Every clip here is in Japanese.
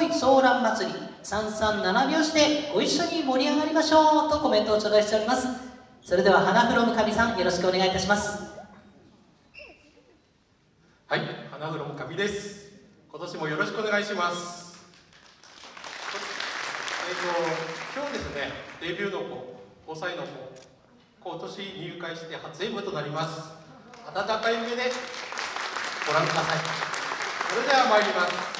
恋ソーラン祭り337拍子でご一緒に盛り上がりましょうとコメントを頂戴しております。それでは花フロム神さんよろしくお願いいたします。はい花フロム神です。今年もよろしくお願いします。えっ、と今日ですねデビューの子5歳の子今年入会して初演舞となります。温かい目でご覧ください。それでは参ります。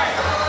Right.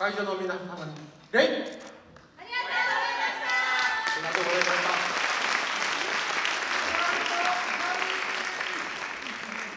会場の皆様に礼。